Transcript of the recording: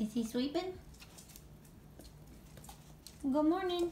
Is he sweeping? Good morning.